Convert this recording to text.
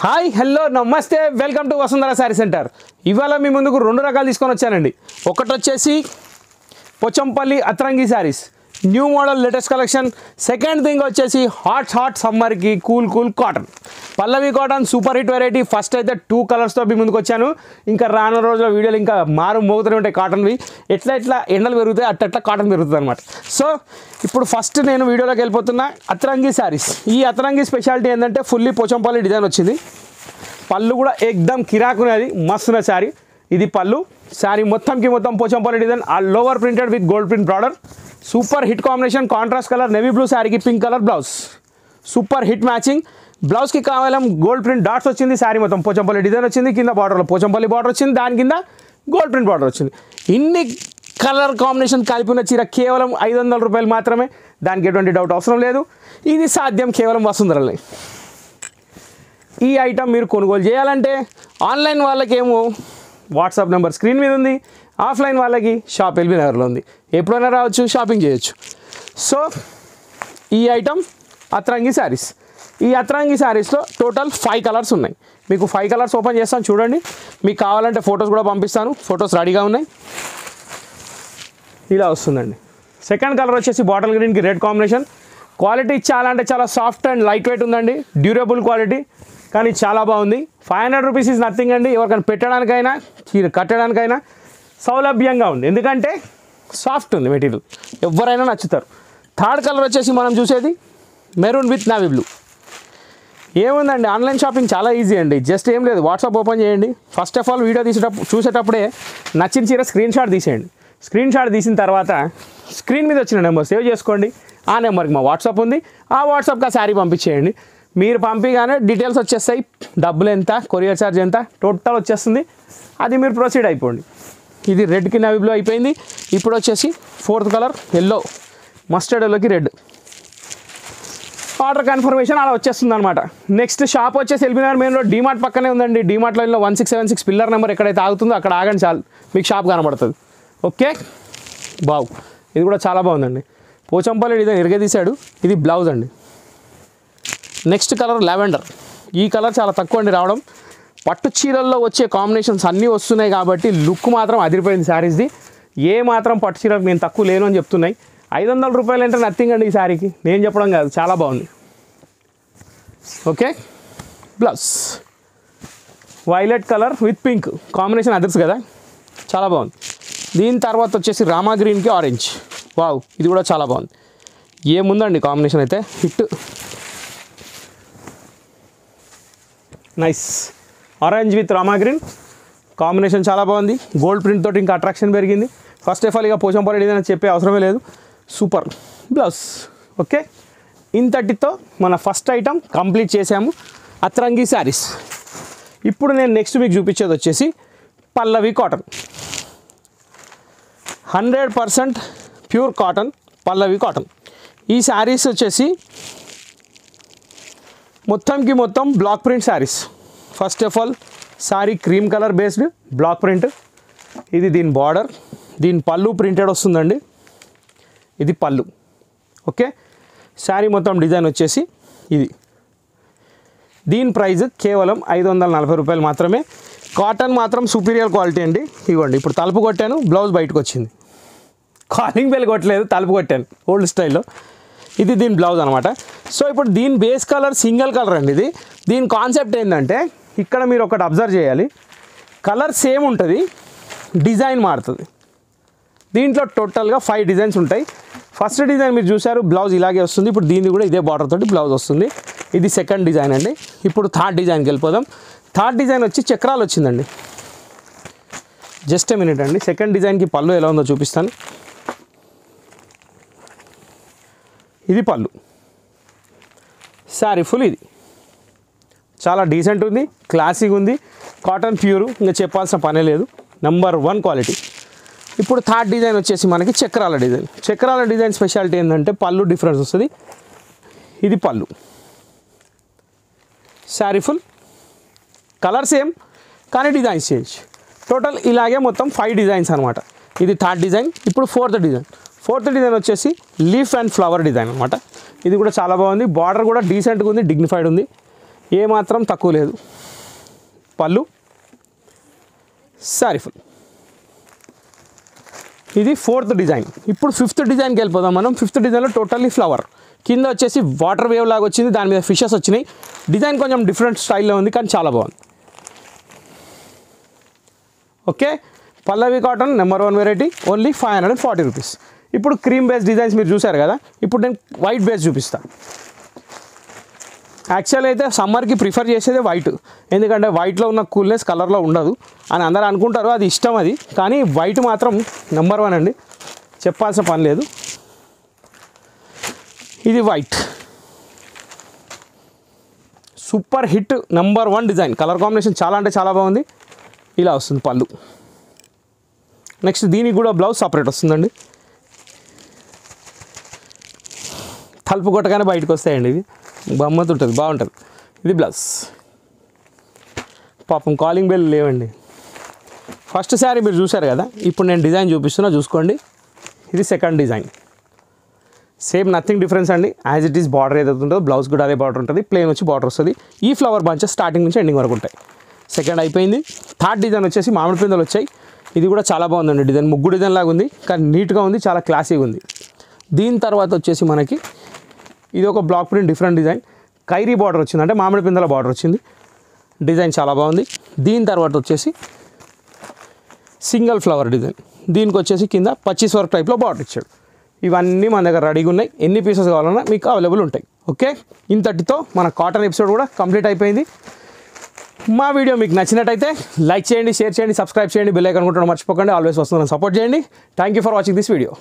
Hi hello నమస్తే welcome to Vasundhara sari centre ఇవాళ మీ ముందుకు రెండు రకాలు తీసుకొని వచ్చానండి. ఒకటి వచ్చేసి Pochampally Atrangi saris new model latest collection second thing వచ్చేసి హాట్ హాట్ సమ్మర్కి cool cool cotton Pallavi cotton super hit variety first అయితే టూ కలర్స్తో మీ ముందుకు వచ్చాను. ఇంకా రానున్న రోజుల వీడియోలు ఇంకా మారు మోగుతూనే ఉంటాయి కాటన్వి ఎట్లా ఎట్లా ఎండలు పెరుగుతాయి అట్లా అట్లా కాటన్ పెరుగుతుంది అనమాట సో ఇప్పుడు ఫస్ట్ నేను వీడియోలోకి వెళ్ళిపోతున్నా. అత్రంగి శారీస్. ఈ అతరంగి స్పెషాలిటీ ఏంటంటే ఫుల్లీ పోచంపల్లి డిజైన్ వచ్చింది. పళ్ళు కూడా ఎక్దమ్ కిరాకునేది మస్తున్న శారీ. ఇది పళ్ళు. శారీ మొత్తంకి మొత్తం పోచంపల్లి డిజైన్. ఆ lower printed with gold print border. Super hit combination contrast colour navy blue శారీకి pink colour blouse. Super hit matching. బ్లౌజ్కి కావాలం గోల్డ్ ప్రింట్ డాట్స్ వచ్చింది శారీ మొత్తం పోచంపల్లి డిజైన్ వచ్చింది కింద బార్డర్లో పోచంపల్లి బార్డర్ వచ్చింది దాని కింద గోల్డ్ ప్రింట్ బార్డర్ వచ్చింది. ఇన్ని కలర్ కాంబినేషన్ కలిపిన చీర కేవలం ఐదు వందల రూపాయలు మాత్రమే. దానికి ఎటువంటి డౌట్ అవసరం లేదు. ఇది సాధ్యం కేవలం వసుంధరలే. ఈ ఐటమ్ మీరు కొనుగోలు చేయాలంటే ఆన్లైన్ వాళ్ళకేమో వాట్సాప్ నెంబర్ స్క్రీన్ మీద ఉంది. ఆఫ్లైన్ వాళ్ళకి షాప్ ఎల్బీ నగర్లో ఉంది. ఎప్పుడైనా రావచ్చు షాపింగ్ చేయొచ్చు. సో ఈ ఐటమ్ అత్రంగి శారీస్. ఈ అత్రంగి శారీస్లో టోటల్ ఫైవ్ కలర్స్ ఉన్నాయి. మీకు ఫైవ్ కలర్స్ ఓపెన్ చేస్తాను చూడండి. మీకు కావాలంటే ఫొటోస్ కూడా పంపిస్తాను. ఫొటోస్ రెడీగా ఉన్నాయి. ఇలా వస్తుందండి. సెకండ్ కలర్ వచ్చేసి బాటిల్ గ్రీన్కి రెడ్ కాంబినేషన్. క్వాలిటీ చాలా అంటే చాలా సాఫ్ట్ అండ్ లైట్ వెయిట్ ఉందండి. Durable quality. కానీ చాలా బాగుంది. Five hundred rupees is nothing అండి. ఎవరికైనా పెట్టడానికైనా చీర కట్టడానికైనా సౌలభ్యంగా ఉంది. ఎందుకంటే సాఫ్ట్ ఉంది మెటీరియల్. ఎవరైనా నచ్చుతారు. థర్డ్ కలర్ వచ్చేసి మనం చూసేది మెరూన్ విత్ నావీ బ్లూ. ఏముందండి? ఆన్లైన్ షాపింగ్ చాలా ఈజీ అండి. జస్ట్ ఏం లేదు. వాట్సాప్ ఓపెన్ చేయండి. ఫస్ట్ ఆఫ్ ఆల్ వీడియో తీసేటప్పుడు చూసేటప్పుడే నచ్చిన చీర స్క్రీన్ షాట్ తీసేయండి. స్క్రీన్ షాట్ తీసిన తర్వాత స్క్రీన్ మీద వచ్చిన నెంబర్ సేవ్ చేసుకోండి. ఆ నెంబర్కి మా వాట్సాప్ ఉంది. ఆ వాట్సాప్కి ఆ శారీ పంపించేయండి. మీరు పంపిగానే డీటెయిల్స్ వచ్చేస్తాయి. డబ్బులు ఎంత కొరియర్ ఛార్జ్ ఎంత టోటల్ వచ్చేస్తుంది. అది మీరు ప్రొసీడ్ అయిపోండి. ఇది రెడ్కి నవీబ్లో అయిపోయింది. ఇప్పుడు వచ్చేసి ఫోర్త్ కలర్ ఎల్లో మస్టర్డ్ ఎల్లోకి రెడ్ ఆర్డర్ కన్ఫర్మేషన్ అలా వచ్చేస్తుంది అనమాట నెక్స్ట్ షాప్ వచ్చేసి ఎల్బీనగర్ మెయిన్ రోడ్ డీమార్ట్ పక్కనే ఉందండి. డీమార్ట్ లైన్లో one six seven six pillar number ఎక్కడైతే ఆగుతుందో అక్కడ ఆగండి చాలు. మీకు షాప్ కనబడుతుంది. ఓకే బావు ఇది కూడా చాలా బాగుందండి. పోచంపల్లి డిజైన్ ఇరగదీశాడు. ఇది బ్లౌజ్ అండి. నెక్స్ట్ కలర్ లావెండర్ ఈ కలర్ చాలా తక్కువ అండి రావడం. పట్టు చీరల్లో వచ్చే కాంబినేషన్స్ అన్నీ వస్తున్నాయి కాబట్టి లుక్ మాత్రం అదిరిపోయింది శారీస్ది. ఏ మాత్రం పట్టు చీరకు నేను తక్కువ లేను అని చెప్తున్నాయి. ఐదు వందల రూపాయలు అంటే నథింగ్ అండి ఈ శారీకి. నేను చెప్పడం కాదు చాలా బాగుంది. Okay plus violet colour with pink combination others కదా. చాలా బాగుంది. దీని తర్వాత వచ్చేసి రామా గ్రీన్కి ఆరెంజ్ వావ్ ఇది కూడా చాలా బాగుంది. ఏముందండి కాంబినేషన్ అయితే? Hit nice orange with Rama green combination చాలా బాగుంది. గోల్డ్ ప్రింట్ తోటి ఇంకా అట్రాక్షన్ పెరిగింది. ఫస్ట్ ఆఫ్ ఆల్ ఇక పోచంపల్లి డిజైన్ అని చెప్పే అవసరమే లేదు. సూపర్ బ్లౌజ్ ఓకే ఇంతటితో మన ఫస్ట్ ఐటమ్ కంప్లీట్ చేసాము అత్రంగి శారీస్ ఇప్పుడు నేను నెక్స్ట్ మీకు చూపించేది వచ్చేసి Pallavi cotton hundred percent pure cotton Pallavi cotton ఈ శారీస్ వచ్చేసి మొత్తంకి మొత్తం block print saris first of all sari cream colour based block print ఇది దీని బార్డర్ దీని పళ్ళు ప్రింటెడ్ వస్తుందండి. ఇది పళ్ళు. ఓకే శారీ మొత్తం డిజైన్ వచ్చేసి ఇది. దీని ప్రైస్ కేవలం ఐదు వందల నలభై రూపాయలు మాత్రమే. కాటన్ మాత్రం సుపీరియర్ క్వాలిటీ అండి. ఇవ్వండి ఇప్పుడు తలుపు కొట్టాను బ్లౌజ్ బయటకు వచ్చింది. కాలింగ్ బెల్ కొట్టలేదు తలుపు కొట్టాను ఓల్డ్ స్టైల్లో ఇది దీని బ్లౌజ్ అనమాట సో ఇప్పుడు దీని బేస్ కలర్ సింగిల్ కలర్ అండి ఇది. దీని కాన్సెప్ట్ ఏంటంటే ఇక్కడ మీరు ఒకటి అబ్జర్వ్ చేయాలి. కలర్ సేమ్ ఉంటుంది డిజైన్ మారుతుంది. దీంట్లో టోటల్గా ఫైవ్ డిజైన్స్ ఉంటాయి. ఫస్ట్ డిజైన్ మీరు చూశారు బ్లౌజ్ ఇలాగే వస్తుంది. ఇప్పుడు దీన్ని కూడా ఇదే బార్డర్ తోటి బ్లౌజ్ వస్తుంది. ఇది సెకండ్ డిజైన్ అండి. ఇప్పుడు థర్డ్ డిజైన్కి వెళ్ళిపోదాం. థర్డ్ డిజైన్ వచ్చి చక్రాలు వచ్చిందండి. జస్ట్ మినిట్ అండి. సెకండ్ డిజైన్కి పళ్ళు ఎలా ఉందో చూపిస్తాను. ఇది పళ్ళు. శారీ ఫుల్ ఇది. చాలా డీసెంట్ ఉంది క్లాసిక్ ఉంది కాటన్ ప్యూర్ ఇంకా చెప్పాల్సిన పనే లేదు. నెంబర్ వన్ క్వాలిటీ ఇప్పుడు థర్డ్ డిజైన్ వచ్చేసి మనకి చక్రాల డిజైన్ చక్రాల డిజైన్ స్పెషాలిటీ ఏంటంటే పళ్ళు డిఫరెన్స్ వస్తుంది. ఇది పళ్ళు. శారీ ఫుల్. కలర్ సేమ్ కానీ డిజైన్స్ చేంజ్ టోటల్ ఇలాగే మొత్తం ఫైవ్ డిజైన్స్ అనమాట ఇది థర్డ్ డిజైన్ ఇప్పుడు ఫోర్త్ డిజైన్ ఫోర్త్ డిజైన్ వచ్చేసి లీఫ్ అండ్ ఫ్లవర్ డిజైన్ అనమాట ఇది కూడా చాలా బాగుంది. బార్డర్ కూడా డీసెంట్గా ఉంది డిగ్నిఫైడ్ ఉంది. ఏమాత్రం తక్కువ లేదు. పళ్ళు సారీ ఫుల్. ఇది ఫోర్త్ డిజైన్. ఇప్పుడు ఫిఫ్త్ డిజైన్కి వెళ్ళిపోదాం మనం. ఫిఫ్త్ డిజైన్లో టోటల్లీ ఫ్లవర్. కింద వచ్చేసి వాటర్ వేవ్ లాగా వచ్చింది. దాని మీద ఫిషెస్ వచ్చినాయి. డిజైన్ కొంచెం డిఫరెంట్ స్టైల్లో ఉంది కానీ చాలా బాగుంది. Okay? Pallavi cotton number one variety only five hundred and forty rupees. ఇప్పుడు క్రీమ్ బేస్ డిజైన్స్ మీరు చూసారు కదా? ఇప్పుడు నేను వైట్ బేస్ చూపిస్తాను యాక్చువల్ అయితే సమ్మర్కి ప్రిఫర్ చేసేది వైట్ ఎందుకంటే వైట్లో ఉన్న కూల్నెస్ కలర్లో ఉండదు. అని అందరూ అనుకుంటారు అది ఇష్టం అది. కానీ వైట్ మాత్రం నెంబర్ వన్ అండి. చెప్పాల్సిన పని లేదు. ఇది white super hit number one design colour combination చాలా అంటే చాలా బాగుంది. ఇలా వస్తుంది పళ్ళు. నెక్స్ట్ దీనికి కూడా బ్లౌజ్ సపరేట్ వస్తుందండి. తలుపు కొట్టగానే బయటకు వస్తాయండి ఇవి. బహుమతి ఉంటుంది బాగుంటుంది. ఇది బ్లౌజ్. పాపం కాలింగ్ బెల్ లేవండి. ఫస్ట్ శారీ మీరు చూశారు కదా ఇప్పుడు నేను డిజైన్ చూపిస్తున్నా చూసుకోండి. ఇది second design. Same nothing difference అండి. యాజ్ ఇట్ ఈస్ బార్డర్ ఏదైతే ఉంటుందో బ్లౌజ్ కూడా అదే బార్డర్ ఉంటుంది. ప్లేన్ వచ్చి బార్డర్ వస్తుంది. ఈ ఫ్లవర్ బంచెస్ స్టార్టింగ్ నుంచి ఎండింగ్ వరకు ఉంటాయి. సెకండ్ అయిపోయింది. థర్డ్ డిజైన్ వచ్చేసి మామిడి పిందెలు వచ్చాయి. ఇది కూడా చాలా బాగుందండి డిజైన్. ముగ్గు డిజైన్ లాగా ఉంది కానీ నీట్గా ఉంది చాలా క్లాసీగా ఉంది. దీని తర్వాత వచ్చేసి మనకి ఇది ఒక బ్లాక్ ప్రింట్ డిఫరెంట్ డిజైన్ కైరీ బార్డర్ వచ్చింది. అంటే మామిడి పిందల బార్డర్ వచ్చింది. డిజైన్ చాలా బాగుంది. దీని తర్వాత వచ్చేసి సింగిల్ ఫ్లవర్ డిజైన్ దీనికి వచ్చేసి కింద పచ్చిస్ వర్క్ టైప్లో బార్డర్ ఇచ్చాడు. ఇవన్నీ మన దగ్గర రెడీగా ఉన్నాయి ఎన్ని పీసెస్ కావాలన్నా మీకు అవైలబుల్ ఉంటాయి. ఓకే ఇంతటితో మన కాటన్ ఎపిసోడ్ కూడా కంప్లీట్ అయిపోయింది. మా వీడియో మీకు నచ్చినట్టయితే లైక్ చేయండి షేర్ చేయండి సబ్స్క్రైబ్ చేయండి బెల్ ఐకాన్ కూడా మర్చిపోకండి. ఆల్వేస్ వస్తుందని సపోర్ట్ చేయండి. Thank you for watching this video